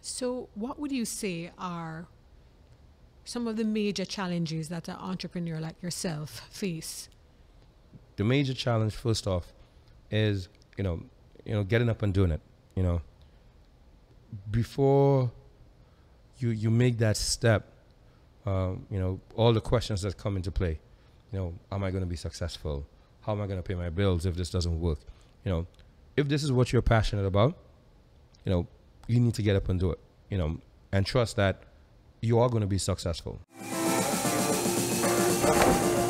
So, what would you say are some of the major challenges that an entrepreneur like yourself face? The major challenge, first off, is you know, you know, getting up and doing it. You know, before you you make that step, um, you know, all the questions that come into play. You know, am I going to be successful? How am I going to pay my bills if this doesn't work? You know, if this is what you're passionate about, you know, you need to get up and do it. You know, and trust that you are going to be successful.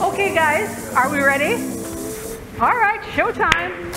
Okay, guys, are we ready? All right, showtime.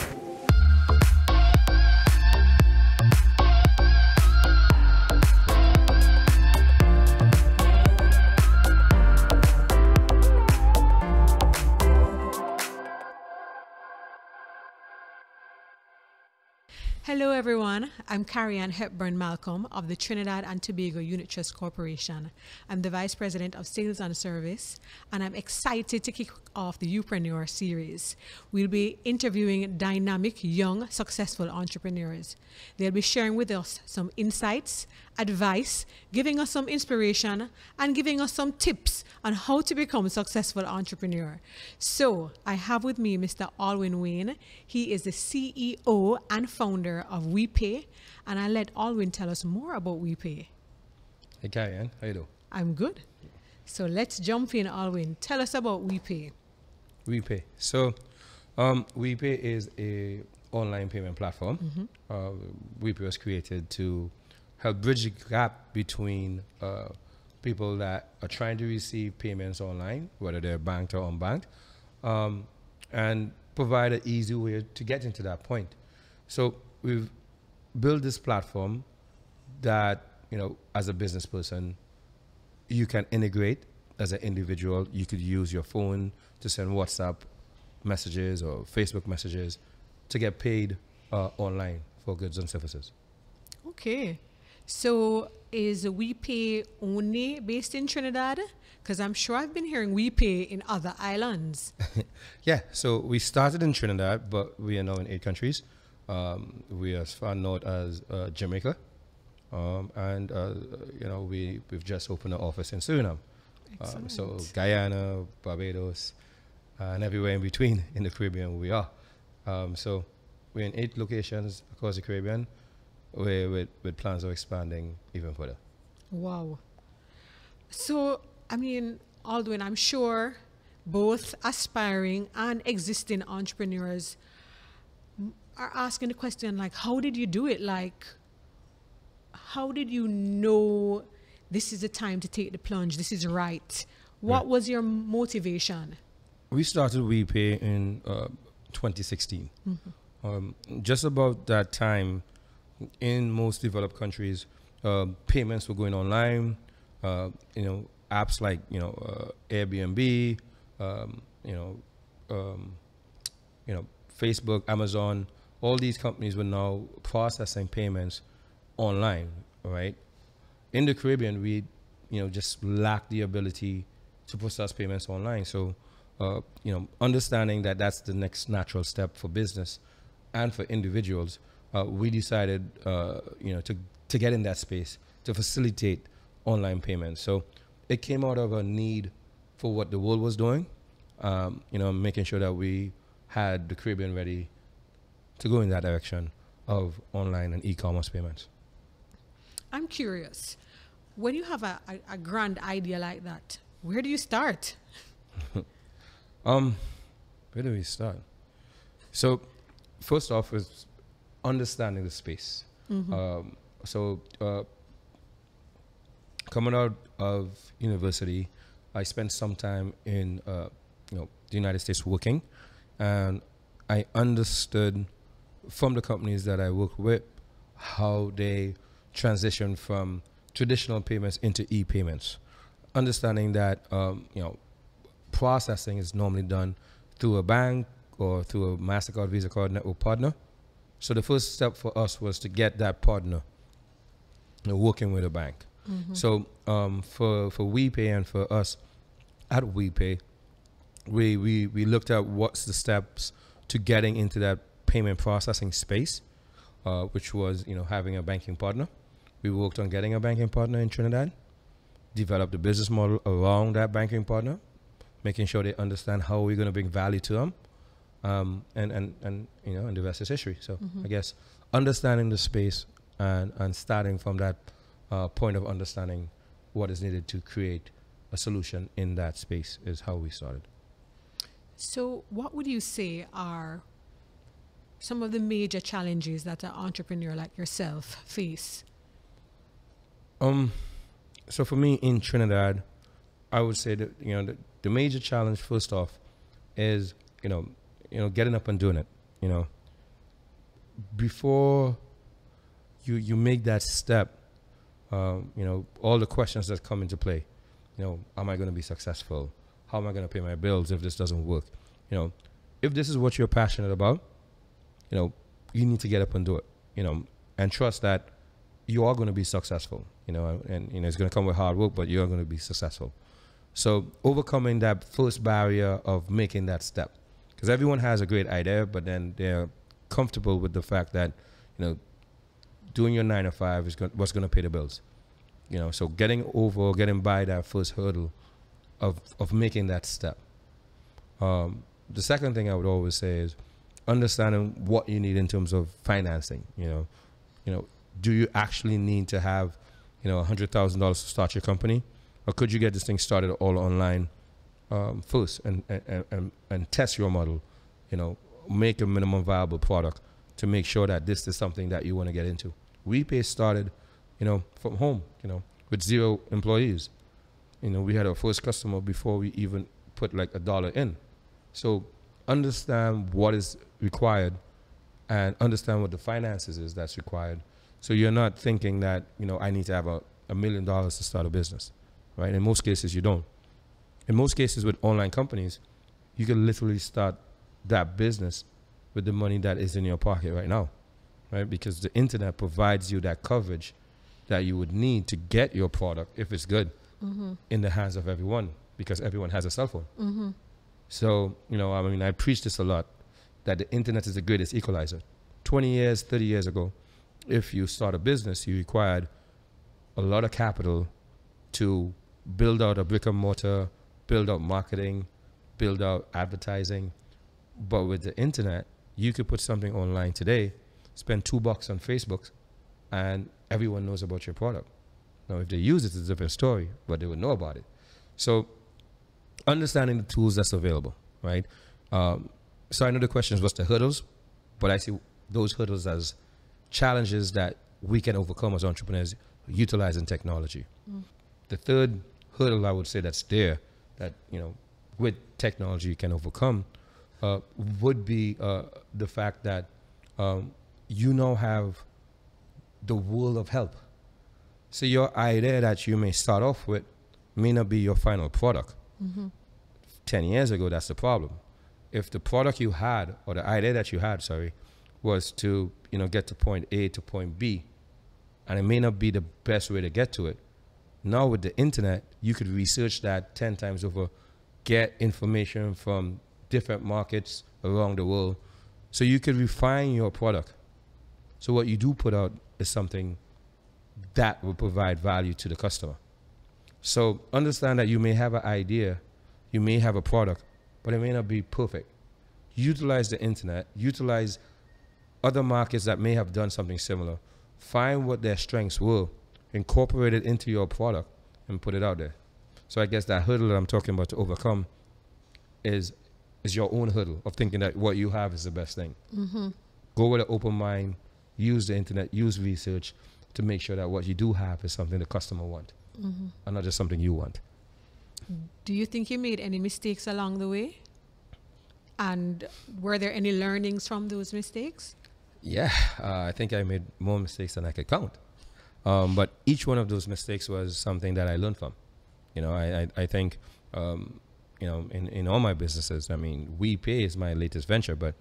Hello, everyone. I'm Karrian Hepburn Malcolm of the Trinidad and Tobago Unit Trust Corporation. I'm the Vice President of Sales and Service, and I'm excited to kick off the Urpreneur series. We'll be interviewing dynamic, young, successful entrepreneurs. They'll be sharing with us some insights, advice, giving us some inspiration, and giving us some tips on how to become a successful entrepreneur. So, I have with me Mr. Aldwyn Wayne. He is the CEO and founder of WiPay, and I'll let Aldwyn tell us more about WiPay. Hey, Carrie how you doing? I'm good. So let's jump in, Aldwyn. Tell us about WiPay. WiPay. So, um, WiPay is a online payment platform. Mm-hmm. Uh, WiPay was created to help bridge the gap between uh, people that are trying to receive payments online, whether they're banked or unbanked, um, and provide an easy way to get into that point. So we've built this platform that you know, as a business person, you can integrate as an individual. You could use your phone to send WhatsApp messages or Facebook messages to get paid uh, online for goods and services. Okay. So is WiPay only based in Trinidad? Because I'm sure I've been hearing WiPay in other islands. Yeah, so we started in Trinidad, but we are now in eight countries. Um, we are as far north as uh, Jamaica, um, and uh, you know we we've just opened an office in Suriname. Um, so Guyana, Barbados, and everywhere in between in the Caribbean we are. Um, so we're in eight locations across the Caribbean, with, with, with plans of expanding even further. Wow. So, I mean, Aldwyn, I'm sure both aspiring and existing entrepreneurs are asking the question like, how did you do it? Like, how did you know this is the time to take the plunge? This is right. What was your motivation? We started WiPay in uh, 2016. Um, just about that time, in most developed countries, uh, payments were going online. Uh, you know, apps like you know uh, Airbnb, um, you know, um, you know, Facebook, Amazon. All these companies were now processing payments online, right? In the Caribbean, we, you know, just lack the ability to process payments online. So, uh, you know, understanding that that's the next natural step for business and for individuals, uh, we decided, uh, you know, to to get in that space to facilitate online payments. So, it came out of a need for what the world was doing, um, you know, making sure that we had the Caribbean ready to go in that direction of online and e-commerce payments. I'm curious. When you have a, a, a grand idea like that, where do you start? Um, where do we start? So, first off is understanding the space. Um, so, uh, coming out of university, I spent some time in uh, you know the United States working, and I understood from the companies that I worked with how they transition from traditional payments into e-payments. Understanding that um, you know processing is normally done through a bank or through a Mastercard, Visa card network partner. So the first step for us was to get that partner working with a bank. So um, for for WiPay and for us at WiPay, we, we we looked at what's the steps to getting into that payment processing space, uh, which was you know having a banking partner, We worked on getting a banking partner in Trinidad, developed a business model around that banking partner, making sure they understand how we're going to bring value to them, um, and and and you know, and the rest is history. So Mm-hmm. I guess understanding the space and and starting from that uh, point of understanding what is needed to create a solution in that space is how we started. So, what would you say are some of the major challenges that an entrepreneur like yourself face? Um, so for me in Trinidad, I would say that you know the, the major challenge first off is you know you know getting up and doing it. You know, before you you make that step, um, you know all the questions that come into play. You know, am I going to be successful? How am I going to pay my bills if this doesn't work? You know, if this is what you're passionate about, you know, you need to get up and do it. You know, and trust that you are going to be successful, you know, and you know it's going to come with hard work, but you are going to be successful. So overcoming that first barrier of making that step, because everyone has a great idea, but then they're comfortable with the fact that, you know, doing your nine to five is what's going to pay the bills, you know. So getting over, getting by that first hurdle of of making that step. Um, the second thing I would always say is understanding what you need in terms of financing. You know, you know, do you actually need to have, you know, hundred thousand dollars to start your company, or could you get this thing started all online um, first and, and and and test your model? You know, make a minimum viable product to make sure that this is something that you want to get into. WiPay started, you know, from home. You know, with zero employees. You know, we had our first customer before we even put like a dollar in. So understand what is required and understand what the finances is that's required. So you're not thinking that, you know, I need to have a, a million dollars to start a business, right? In most cases, you don't. In most cases, with online companies, you can literally start that business with the money that is in your pocket right now, right? Because the internet provides you that coverage that you would need to get your product, if it's good, mm-hmm. in the hands of everyone, because everyone has a cell phone. Mm-hmm. So, you know, I mean, I preach this a lot that the internet is the greatest equalizer. 20 years, 30 years ago, if you start a business, you required a lot of capital to build out a brick and mortar, build out marketing, build out advertising. But with the internet, you could put something online today, spend two bucks on Facebook, and everyone knows about your product. Now, if they use it, it's a different story, but they would know about it. So, understanding the tools that's available, right? Um, so I know the question is what's the hurdles, but I see those hurdles as challenges that we can overcome as entrepreneurs utilizing technology. The third hurdle I would say that's there that you know with technology you can overcome uh, would be uh, the fact that um, you now have the world of help. So your idea that you may start off with may not be your final product. 10 years ago, that's the problem. If the product you had, or the idea that you had, sorry, was to, you know, get to point A to point B, and it may not be the best way to get to it. Now with the internet, you could research that 10 times over, get information from different markets around the world. So you could refine your product. So what you do put out is something that will provide value to the customer. So understand that you may have an idea, you may have a product, but it may not be perfect. Utilize the internet, utilize other markets that may have done something similar. Find what their strengths were, incorporate it into your product, and put it out there. So I guess that hurdle that I'm talking about to overcome is is your own hurdle of thinking that what you have is the best thing. Go with an open mind, use the internet, use research to make sure that what you do have is something the customer want, and not just something you want. Do you think you made any mistakes along the way? And were there any learnings from those mistakes? Yeah, uh, I think I made more mistakes than I could count. Um, but each one of those mistakes was something that I learned from. You know, I, I, I think, um, you know, in, in all my businesses, I mean, WiPay is my latest venture, but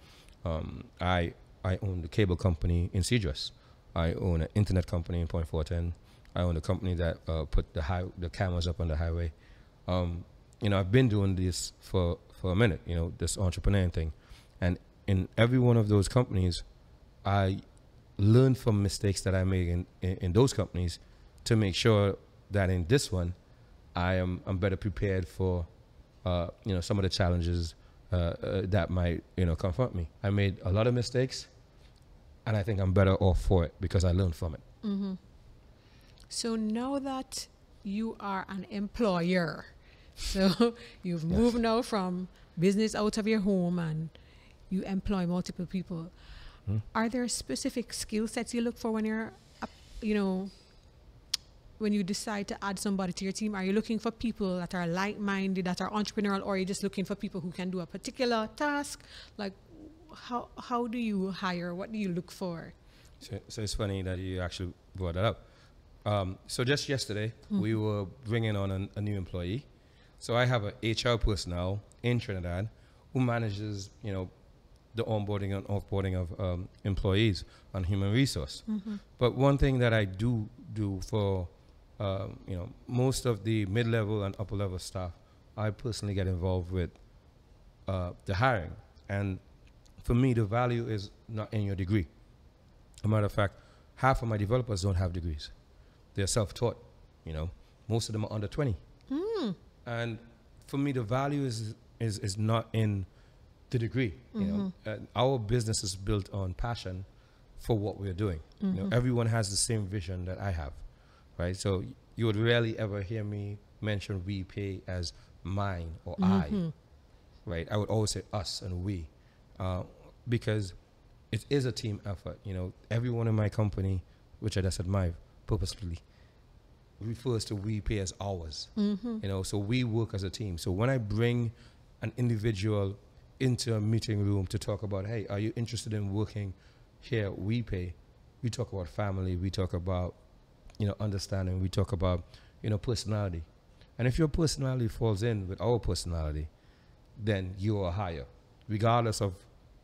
um, I, I own the cable company in Cedros. I own an internet company in Point Fortin. I own a company that uh, put the, high, the cameras up on the highway. Um, you know, I've been doing this for, for a minute, you know, this entrepreneurial thing. And in every one of those companies, I learn from mistakes that I made in, in, in those companies to make sure that in this one, I am I'm better prepared for, uh, you know, some of the challenges uh, uh, that might you know confront me. I made a lot of mistakes, and I think I'm better off for it because I learned from it. Mm-hmm. So now that you are an employer, so you've Yes. moved now from business out of your home and you employ multiple people. Hmm. Are there specific skill sets you look for when you're, up- you know, when you decide to add somebody to your team? Are you looking for people that are like-minded, that are entrepreneurial, or are you just looking for people who can do a particular task? Like, how how do you hire? What do you look for? So, so it's funny that you actually brought that up. Um, so just yesterday, we were bringing on an, a new employee. So I have a HR personnel in Trinidad who manages, you know, the onboarding and offboarding of um, employees on human resource. But one thing that I do do for, um, you know, most of the mid-level and upper-level staff, I personally get involved with uh, the hiring. And for me, the value is not in your degree. A matter of fact, half of my developers don't have degrees. They're self-taught. You know, most of them are under 20. And for me, the value is is is not in the degree. You know, uh, our business is built on passion for what we're doing. You know, everyone has the same vision that I have, right? So you would rarely ever hear me mention WiPay as mine or I, right? I would always say us and we, uh, because it is a team effort. You know, everyone in my company, which I just admire purposefully, refers to WiPay as ours. You know, so we work as a team. So when I bring an individual into a meeting room to talk about, hey, are you interested in working here? WiPay. We talk about family. We talk about, you know, understanding. We talk about, you know, personality. And if your personality falls in with our personality, then you are higher, regardless of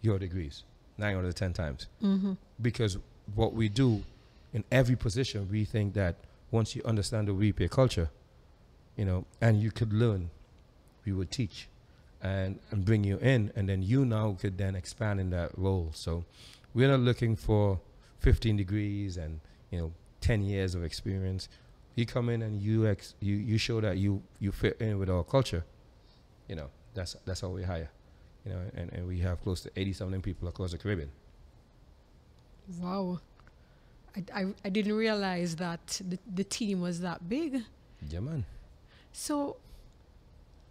your degrees, nine out of ten times. Mm-hmm. Because what we do in every position, we think that once you understand the WiPay culture, you know, and you could learn, we would teach and, and bring you in, and then you now could then expand in that role. So we're not looking for 15 degrees and, you know, 10 years of experience. You come in and you ex, you, you show that you, you fit in with our culture, you know, that's, that's how we hire. You know, and, and we have close to 80 something people across the Caribbean. Wow. I, I, I didn't realize that the, the team was that big. Yeah, man. So,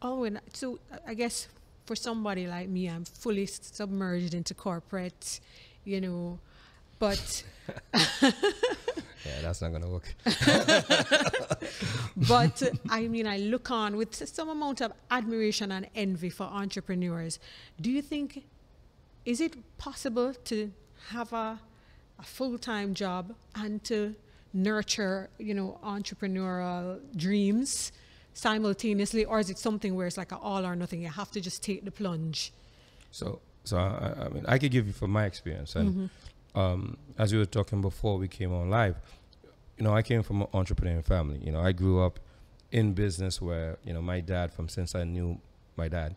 Oh, Aldwyn, so I guess for somebody like me, I'm fully submerged into corporate, you know, but Yeah, that's not gonna work. but I mean, I look on with some amount of admiration and envy for entrepreneurs. Do you think is it possible to have a, a full time job and to nurture, you know, entrepreneurial dreams simultaneously, or is it something where it's like an all or nothing? You have to just take the plunge. So, so I, I mean, I could give you from my experience, and um, as we were talking before we came on live, you know, I came from an entrepreneurial family. You know, I grew up in business where you know my dad, from since I knew my dad,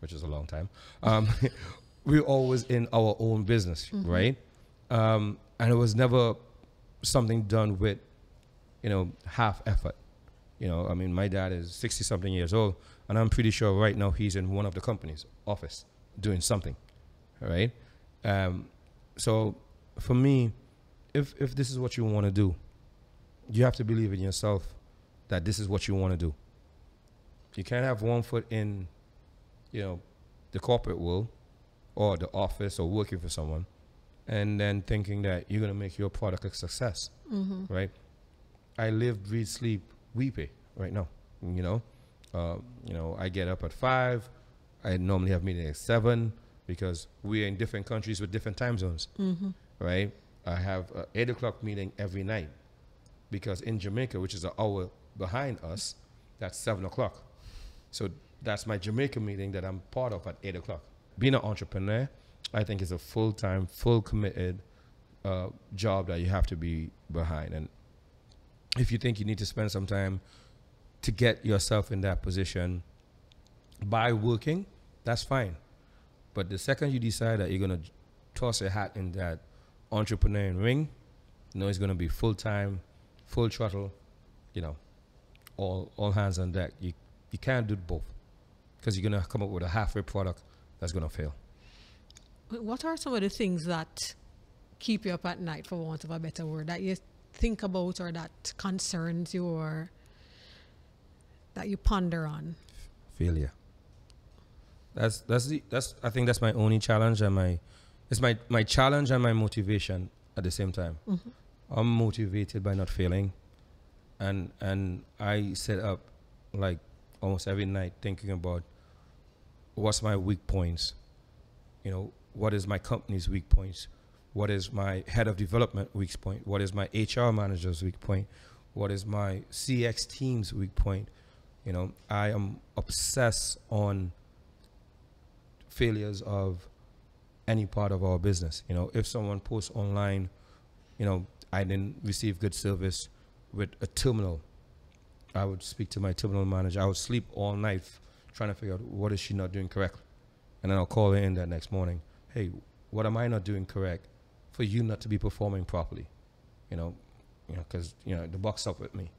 which is a long time, um, we were always in our own business, right? Um, and it was never something done with, you know, half effort. You know, I mean, my dad is 60 something years old, and I'm pretty sure right now he's in one of the company's office doing something, right? Um, so for me, if, if this is what you want to do, you have to believe in yourself that this is what you want to do. You can't have one foot in, you know, the corporate world or the office or working for someone and then thinking that you're going to make your product a success, right? I live, breathe, sleep, WiPay right now. You know, uh, you know, I get up at five. I normally have meetings at seven because we're in different countries with different time zones, right? I have a eight o'clock meeting every night because in Jamaica, which is an hour behind us, that's seven o'clock. So that's my Jamaica meeting that I'm part of at eight o'clock. Being an entrepreneur, I think is a full time, full committed uh, job that you have to be behind. And if you think you need to spend some time to get yourself in that position by working, that's fine. But the second you decide that you're gonna toss a hat in that entrepreneurial ring, you know, it's going to be full time, full throttle, you know, all all hands on deck. You you can't do both because you're going to come up with a halfway product that's going to fail. What are some of the things that keep you up at night, for want of a better word, that you think about or that concerns you or that you ponder on? Failure. That's that's the that's I think that's my only challenge and my it's my my challenge and my motivation at the same time. Mm-hmm. I'm motivated by not failing, and and I set up like almost every night thinking about what's my weak points. You know, what is my company's weak points? What is my head of development weak point? What is my HR manager's weak point? What is my CX team's weak point? You know, I am obsessed on failures of any part of our business. You know, if someone posts online, you know, I didn't receive good service with a terminal, I would speak to my terminal manager. I would sleep all night trying to figure out what is she not doing correctly. And then I'll call her in that next morning. Hey, what am I not doing correct for you not to be performing properly? You know, you know, because you know the box up with me.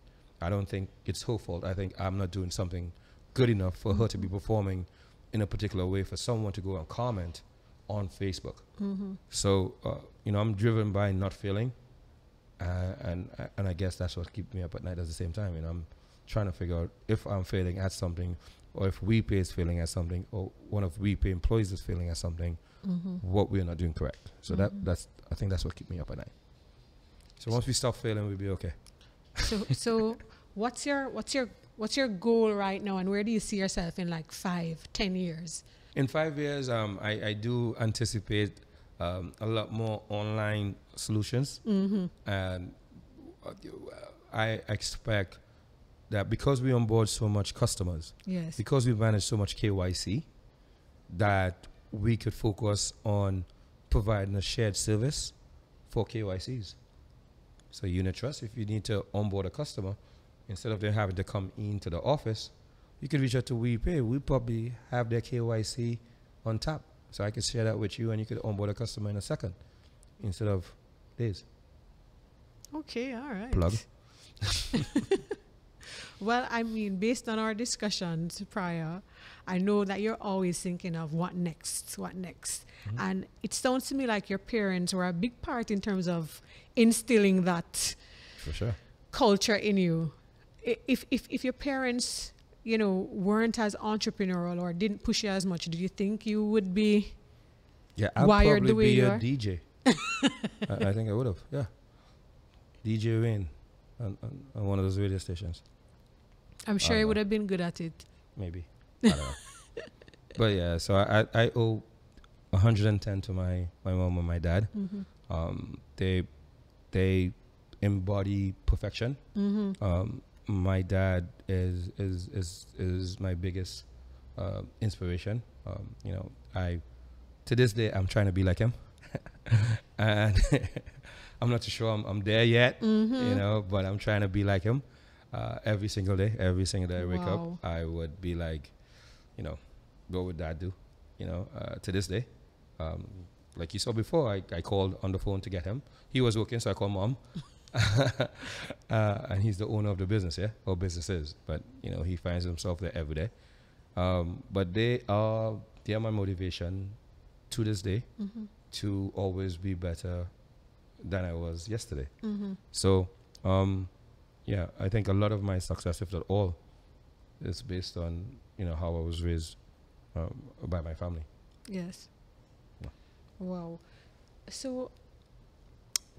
I don't think it's her fault. I think I'm not doing something good enough for her to be performing in a particular way for someone to go and comment on Facebook. Mm-hmm. So uh, you know, I'm driven by not failing, uh, and and I guess that's what keeps me up at night. At the same time, you know, I'm trying to figure out if I'm failing at something, or if WiPay is failing at something, or one of WiPay employees is failing at something, Mm-hmm. what we're not doing correct. So that that's I think that's what keeps me up at night. So once we stop failing, we'll be okay. So, so what's your what's your what's your goal right now, and where do you see yourself in like five, ten years? In five years, um, I, I do anticipate um, a lot more online solutions, Mm-hmm. and uh, I expect that because we onboard so much customers, Yes. because we manage so much KYC, that we could focus on providing a shared service for KYCs. So unit trust, if you need to onboard a customer, instead of them having to come into the office, you could reach out to WiPay. We probably have their KYC on tap. So I could share that with you and you could onboard a customer in a second instead of days. Okay. All right. Plug. Well, I mean, based on our discussions prior, I know that you're always thinking of what next, what next. Mhm. And it sounds to me like your parents were a big part in terms of instilling that For sure. culture in you. If, if, if your parents, you know, weren't as entrepreneurial or didn't push you as much, do you think you would be? Yeah, I'll Wired probably the way be you a are? DJ. I, I think I would have. Yeah, DJ Wayne on, on, on one of those radio stations, I'm sure don't you would have been good at it. maybe. I don't know. But yeah, so I I I owe 110 to my my mom and my dad. Mm-hmm. Um, they they embody perfection. Mm-hmm. Um, my dad is is is is my biggest uh, inspiration. Um, you know, I to this day I'm trying to be like him, and I'm not too sure I'm, I'm there yet. Mm-hmm. You know, but I'm trying to be like him uh, every single day. Every single day I wake Wow. up, I would be like, you know, what would dad do? You know, uh, to this day. Um, like you saw before, I, I called on the phone to get him. He was working, so I called mom. uh, and he's the owner of the business, yeah, or businesses. But you know, he finds himself there every day. Um, but they are they are my motivation to this day Mm-hmm. to always be better than I was yesterday. Mm-hmm. So, um, yeah, I think a lot of my success, if not all, is based on you know how I was raised um, by my family. Yes. Yeah. Wow. So,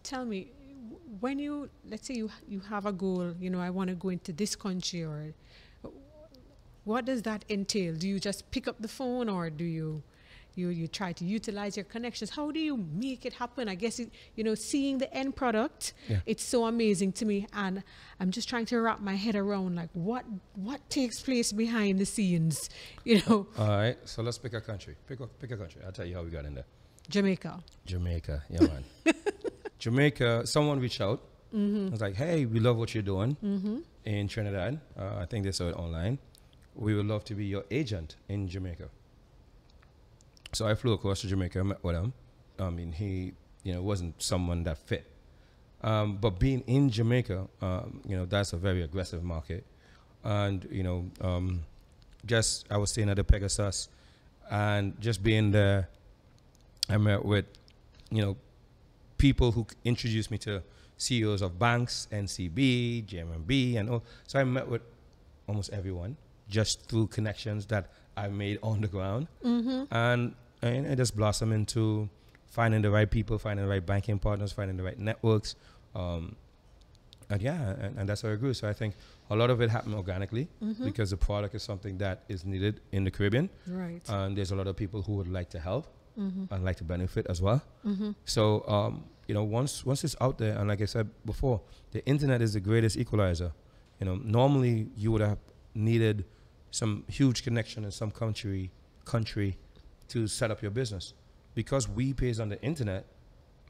tell me, when you let's say you you have a goal, you know, I want to go into this country, or what does that entail? Do you just pick up the phone, or do you you you try to utilize your connections? How do you make it happen? I guess it, you know, seeing the end product, Yeah. it's so amazing to me, and I'm just trying to wrap my head around like what what takes place behind the scenes, you know, All right, so let's pick a country. Pick a pick a country. I'll tell you how we got in there. Jamaica. Jamaica, yeah, man. Jamaica. Someone reached out. Mm-hmm. I was like, "Hey, we love what you're doing Mm-hmm. in Trinidad. Uh, I think they saw it online. We would love to be your agent in Jamaica." So I flew across to Jamaica, met with him. I mean, he you know, wasn't someone that fit. Um, but being in Jamaica, um, you know, that's a very aggressive market. And, you know, um, just, I was staying at the Pegasus and just being there, I met with, you know, people who introduced me to CEOs of banks, NCB, JMB, and all. So I met with almost everyone just through connections that I made on the ground. Mm-hmm. And, and it just blossomed into finding the right people, finding the right banking partners, finding the right networks. Um, and yeah, and, and that's how it grew. So I think a lot of it happened organically Mhm. because the product is something that is needed in the Caribbean. Right. And there's a lot of people who would like to help Mm-hmm. and like to benefit as well. Mm-hmm. So, um, you know, once once it's out there, and like I said before, the internet is the greatest equalizer. You know, normally you would have needed some huge connection in some country country to set up your business. Because WiPay's on the internet,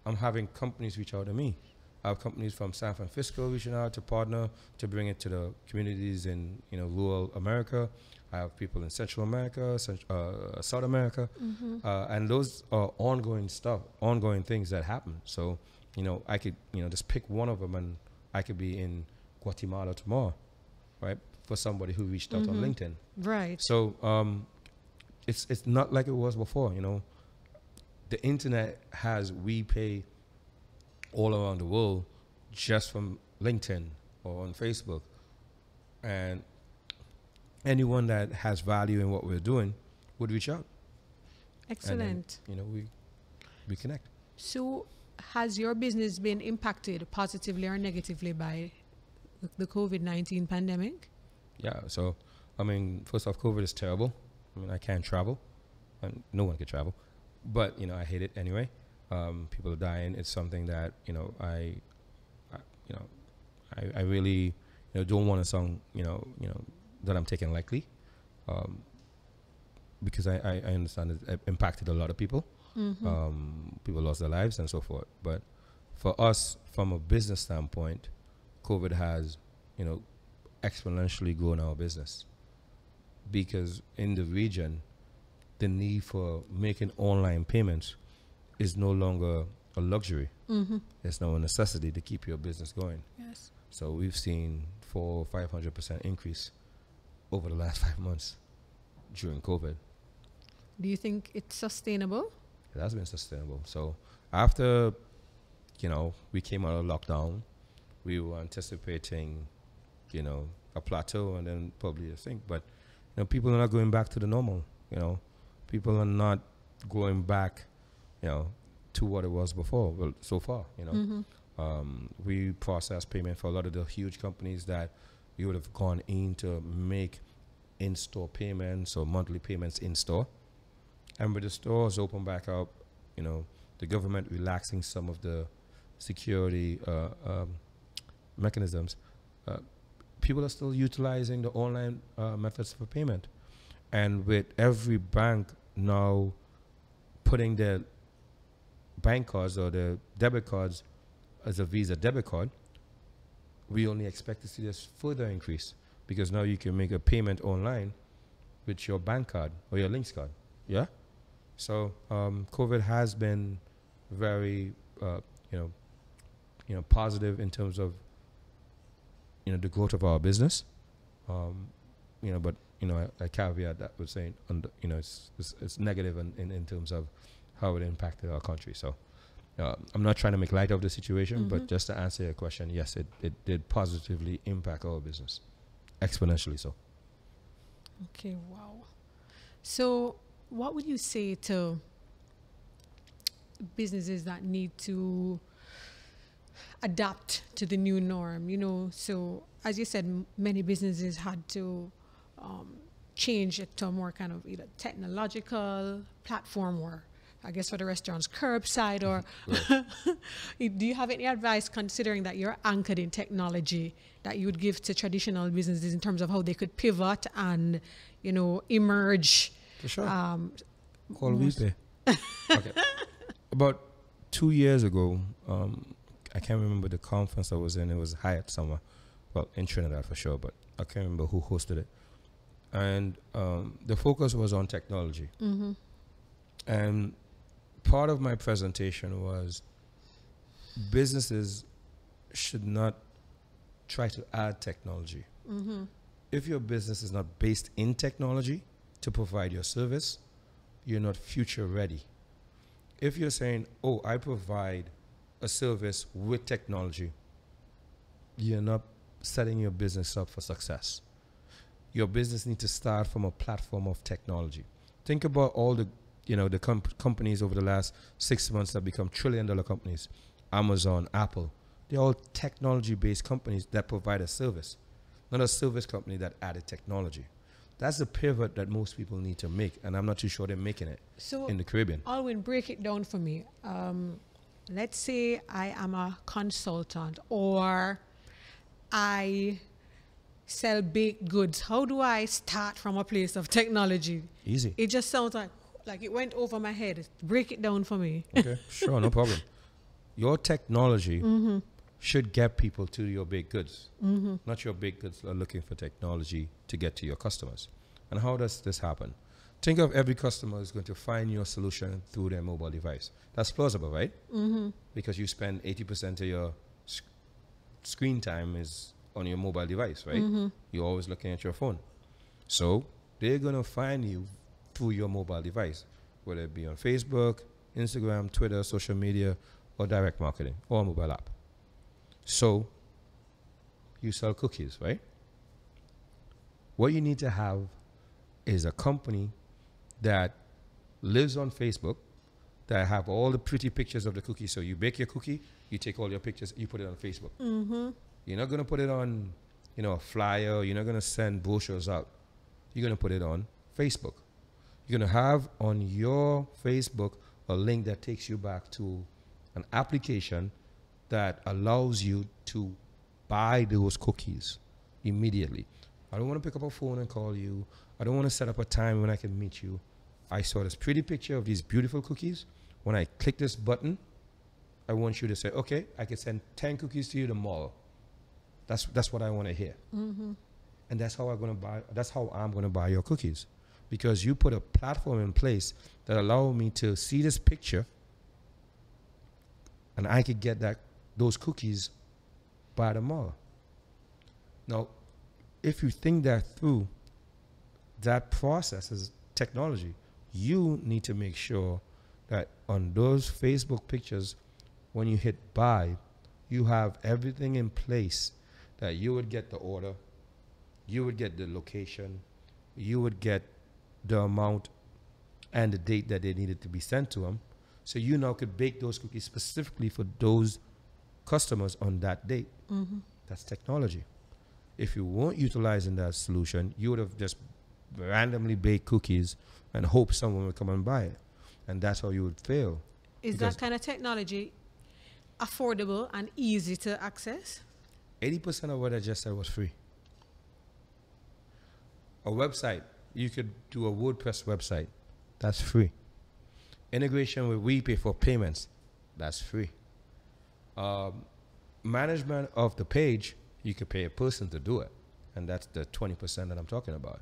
I'm having companies reach out to me. I have companies from San Francisco reaching out to partner to bring it to the communities in you know rural America. I have people in Central America, uh, South America, Mm-hmm. uh, and those are ongoing stuff, ongoing things that happen. So, you know, I could, you know, just pick one of them, and I could be in Guatemala tomorrow, right? For somebody who reached out on Mhm. LinkedIn. Right. So, um, it's it's not like it was before. You know, the internet has WiPay all around the world just from LinkedIn or on Facebook, and anyone that has value in what we're doing would reach out Excellent. you know we we connect So, has your business been impacted positively or negatively by the- the COVID 19 pandemic? yeah so i mean first off covid is terrible i mean i can't travel and no one can travel but you know i hate it anyway um, people are dying it's something that you know i, I you know I, I really you know don't want to sound you know you know that i'm taking lightly um, because I, I, I understand it impacted a lot of people Mm-hmm. um, people lost their lives and so forth. But for us, from a business standpoint, COVID has, you know, exponentially grown our business because in the region, the need for making online payments is no longer a luxury. mm-hmm. It's now a necessity to keep your business going. Yes. So we've seen four, five hundred percent increase over the last five months during COVID. Do you think it's sustainable? it has been sustainable. So after, you know, we came out of lockdown, we were anticipating, you know, a plateau and then probably a sink, But know, people are not going back to the normal. You know, people are not going back, you know, to what it was before. Well, so far, you know, Mm-hmm. um, we process payment for a lot of the huge companies that you would have gone in to make in-store payments or monthly payments in store. And with the stores open back up, you know, the government relaxing some of the security uh, um, mechanisms, uh, people are still utilizing the online uh, methods for payment. And with every bank now putting their bank cards or their debit cards as a Visa debit card, we only expect to see this further increase because now you can make a payment online with your bank card or your Linx card. Yeah. So um, COVID has been very, uh, you know, you know, positive in terms of, you know, the growth of our business. Um, you know, but you know, I, I caveat that with saying, under, you know, it's, it's, it's negative in, in, in terms of how it impacted our country. So uh, I'm not trying to make light of the situation, but Mhm. just to answer your question, yes, it, it did positively impact our business, exponentially so. Okay, wow. So, what would you say to businesses that need to adapt to the new norm? You know, so as you said, m- many businesses had to um, change it to a more kind of either technological platform or I guess for the restaurants, curbside or do you have any advice considering that you're anchored in technology that you would give to traditional businesses in terms of how they could pivot and, you know, emerge? For sure. Um, Call most- okay. About two years ago, um, I can't remember the conference I was in. It was Hyatt somewhere, well, in Trinidad for sure, but I can't remember who hosted it. And um, the focus was on technology. mhm, And part of my presentation was businesses should not try to add technology. Mm-hmm. If your business is not based in technology to provide your service, you're not future ready. If you're saying, "Oh, I provide a service with technology," you're not setting your business up for success. Your business needs to start from a platform of technology. Think about all the you know the comp- companies over the last six months that become trillion dollar companies amazon apple they're all technology based companies that provide a service not a service company that added technology that's the pivot that most people need to make and i'm not too sure they're making it So, in the caribbean Aldwyn, break it down for me. Um, let's say I am a consultant or I sell baked goods. How do I start from a place of technology? easy It just sounds like like it went over my head. Break it down for me. okay sure no problem your technology Mm-hmm. should get people to your big goods not your big goods are looking for technology to get to your customers and how does this happen think of every customer is going to find your solution through their mobile device. That's plausible right? Mm-hmm. because you spend 80% of your sc- screen time is on your mobile device right? Mm-hmm. you're always looking at your phone. So they're going to find you through your mobile device whether it be on facebook instagram twitter social media or direct marketing or mobile app. So you sell cookies right? What you need to have is a company that lives on facebook that have all the pretty pictures of the cookie so you bake your cookie you take all your pictures you put it on facebook Mm-hmm. you're not going to put it on, you know, a flyer. You're not going to send brochures out. You're going to put it on Facebook. You're going to have on your Facebook a link that takes you back to an application that allows you to buy those cookies immediately. I don't want to pick up a phone and call you. I don't want to set up a time when I can meet you. I saw this pretty picture of these beautiful cookies. When I click this button, I want you to say, okay, I can send 10 cookies to you tomorrow. That's that's what I want to hear. Mm-hmm. And that's how I'm gonna buy that's how I'm gonna buy your cookies. Because you put a platform in place that allow me to see this picture and I could get that those cookies by tomorrow. Now, if you think that through, that process is technology. You need to make sure that on those Facebook pictures, when you hit buy, you have everything in place that you would get the order, you would get the location, you would get the amount and the date that they needed to be sent to them. So you now could bake those cookies specifically for those customers on that date. Mm-hmm. That's technology. If you weren't utilizing that solution, you would have just randomly baked cookies and hope someone would come and buy it. And that's how you would fail. Is that kind of technology affordable and easy to access? 80% of what I just said was free. A website, you could do a WordPress website, that's free. Integration with WiPay for payments, that's free. Um, management of the page, you could pay a person to do it, and that's the 20% that I'm talking about.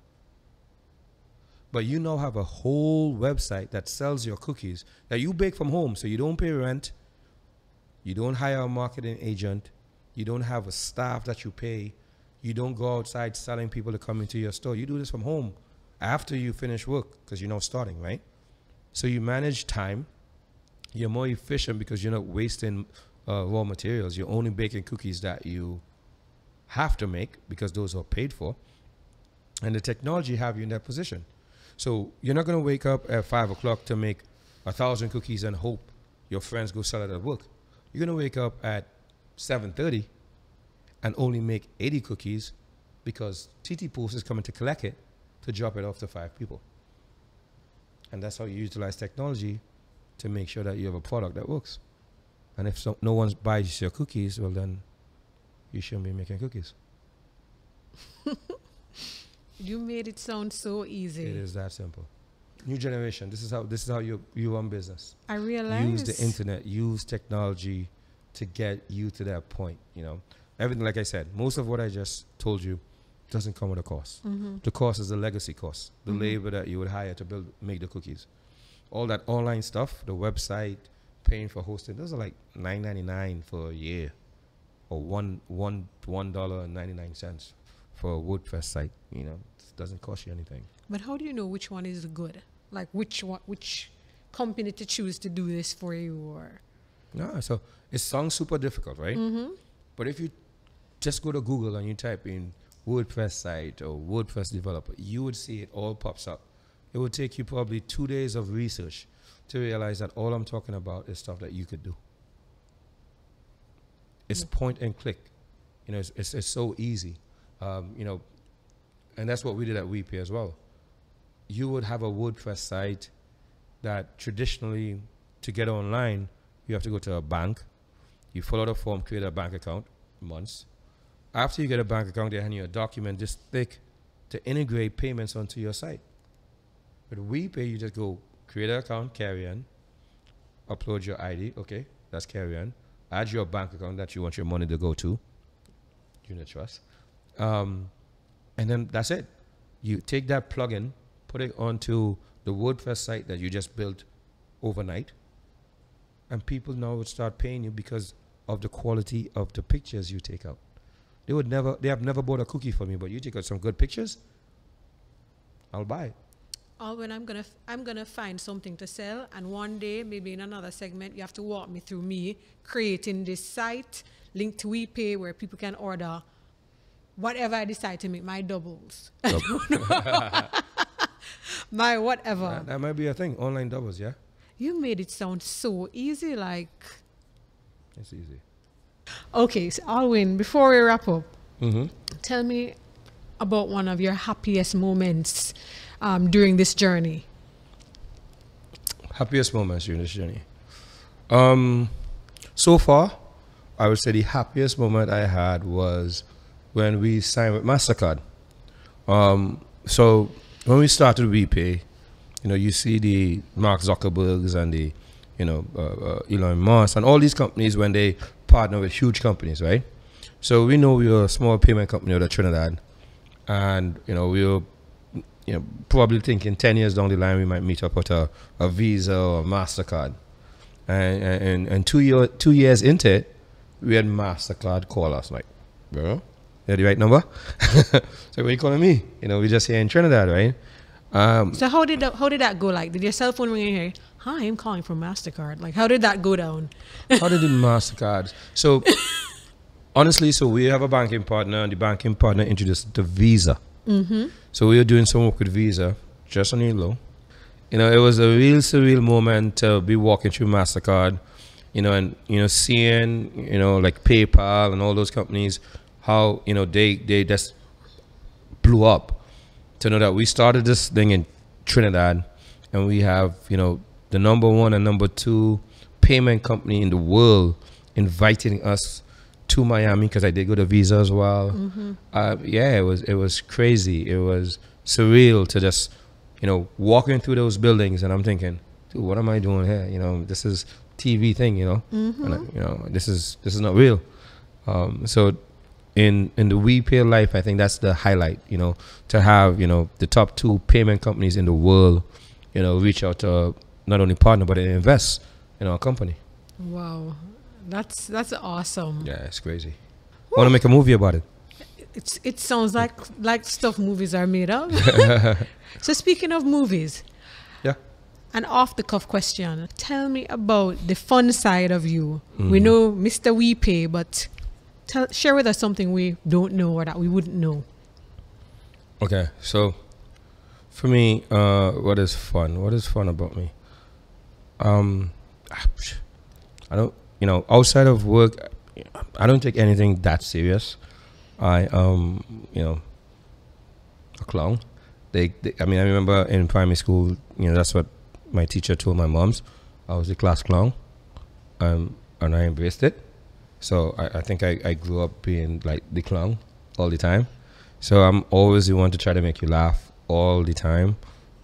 But you now have a whole website that sells your cookies that you bake from home, so you don't pay rent, you don't hire a marketing agent, you don't have a staff that you pay. You don't go outside selling people to come into your store. You do this from home after you finish work because you're now starting, right? So you manage time. You're more efficient because you're not wasting uh, raw materials. You're only baking cookies that you have to make because those are paid for. And the technology have you in that position. So you're not going to wake up at five o'clock to make a thousand cookies and hope your friends go sell it at work. You're going to wake up at 7.30 and only make 80 cookies because TT Post is coming to collect it to drop it off to five people. And that's how you utilize technology to make sure that you have a product that works. And if so, no one buys your cookies, well then you shouldn't be making cookies. You made it sound so easy. It is that simple. New generation. This is how this is how you you run business. I realize. use the internet, use technology to get you to that point. You know, everything like I said, most of what I just told you doesn't come with a cost. Mhm. The cost is the legacy cost, the Mhm. labor that you would hire to build, make the cookies. All that online stuff, the website, paying for hosting. Those are like nine ninety nine for a year, or one one one dollar and ninety nine cents for a WordPress site. You know, it doesn't cost you anything. But how do you know which one is good? Like which one, which company to choose to do this for you, or No, so it sounds super difficult, right? mm-hmm. But if you just go to Google and you type in WordPress site or WordPress developer, you would see it all pops up. It would take you probably two days of research to realize that all I'm talking about is stuff that you could do. It's Mm. point and click. You know, it's, it's, it's so easy. Um, you know, and that's what we did at WiPay as well. You would have a WordPress site that traditionally, to get online, you have to go to a bank. You fill out a form, create a bank account, months. After you get a bank account, they hand you a document this thick to integrate payments onto your site. But WiPay, you just go create an account, carry on, upload your ID, okay, that's carry on. Add your bank account that you want your money to go to, unit trust. Um, and then that's it. You take that plugin, put it onto the WordPress site that you just built overnight, and people now would start paying you because of the quality of the pictures you take out. They would never, they have never bought a cookie for me, but you take out some good pictures, I'll buy it. Or when I'm gonna f- I'm gonna find something to sell, and one day maybe in another segment you have to walk me through me creating this site linked to WiPay where people can order whatever I decide to make my doubles, my whatever. That, that might be a thing. Online doubles, yeah, You made it sound so easy, like. it's easy. Okay, so Aldwyn, before we wrap up, Mm-hmm. tell me about one of your happiest moments um, during this journey. Happiest moments during this journey. Um, so far, I would say the happiest moment I had was when we signed with Mastercard. Um, so when we started WiPay, you know, you see the Mark Zuckerbergs and the, you know, uh, uh, Elon Musk and all these companies when they partner with huge companies, right? So we know we were a small payment company out of Trinidad, and you know we were, you know, probably thinking ten years down the line we might meet up with a, a Visa or a Mastercard, and and and two year two years into it, we had Mastercard call us like, bro, you the right number? so what are you calling me? You know, we just here in Trinidad, right? Um, So how did that, how did that go? Like, did your cell phone ring in here? Hi, I'm calling from Mastercard. Like, how did that go down? How did the Mastercard? So honestly, so we have a banking partner, and the banking partner introduced the Visa. Mm-hmm. So we were doing some work with Visa, just on the low. You know, it was a real surreal moment to be walking through Mastercard, you know, and you know, seeing you know like PayPal and all those companies, how you know they they just blew up. To know that we started this thing in Trinidad, and we have you know the number one and number two payment company in the world inviting us to Miami because I did go to Visa as well. Uh, yeah, it was it was crazy. It was surreal to just you know walking through those buildings and I'm thinking, dude, what am I doing here? You know, this is TV thing. You know, and I, you know this is this is not real. Um, so in in the WiPay life, I think that's the highlight. You know, to have you know the top two payment companies in the world, you know, reach out to not only partner but invest in our company. Wow, that's that's awesome. Yeah, it's crazy. I want to make a movie about it. It's it sounds like like stuff movies are made of. so speaking of movies, Yeah. an off the cuff question. Tell me about the fun side of you. Mm-hmm. We know Mr. WiPay, but tell share with us something we don't know or that we wouldn't know. Okay, so for me, uh, what is fun? What is fun about me? Um, ah, I don't, you know, outside of work, I don't take anything that serious. I, um, you know, a clown. They, they, I mean, I remember in primary school, you know, that's what my teacher told my moms. I was the class clown, um, and I embraced it. So I, I think I, I grew up being like the clown all the time. So I'm always the one to try to make you laugh all the time.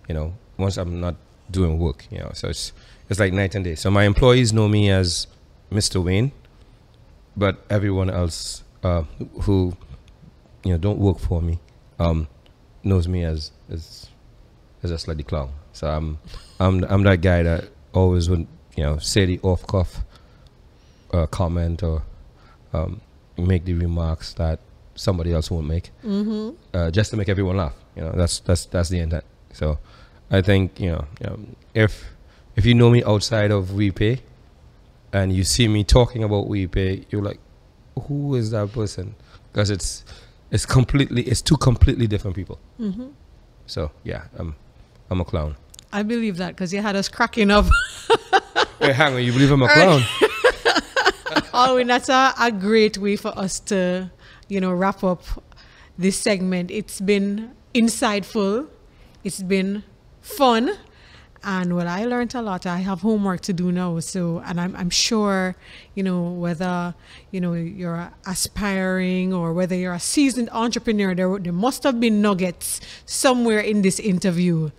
You know, once I'm not doing work, you know. So it's it's like night and day. So my employees know me as Mr. Wayne, but everyone else uh, who you know don't work for me um, knows me as as as like the clown. So I'm I'm I'm that guy that always would you know, say the off cuff uh, comment or um, make the remarks that somebody else won't make, Mm-hmm. uh, just to make everyone laugh. You know, that's that's that's the intent. So, I think you know, um, if if you know me outside of WiPay, and you see me talking about WiPay, you're like, who is that person? Because it's it's completely it's two completely different people. Mm-hmm. So yeah, I'm I'm a clown. I believe that because you had us cracking up. Hey, hang on, you believe I'm a clown? oh, and that's a, a great way for us to, you know, wrap up this segment. It's been insightful. It's been fun. And well, I learned a lot. I have homework to do now. So, and I'm, I'm sure, you know, whether, you know, you're aspiring or whether you're a seasoned entrepreneur, there, there must have been nuggets somewhere in this interview.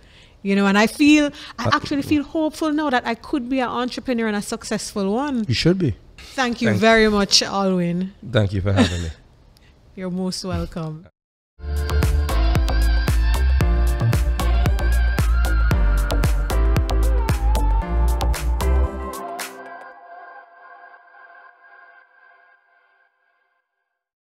You know, and I feel, I actually feel hopeful now that I could be an entrepreneur and a successful one. You should be. Thank you Thank- very much, Aldwyn. Thank you for having me. You're most welcome.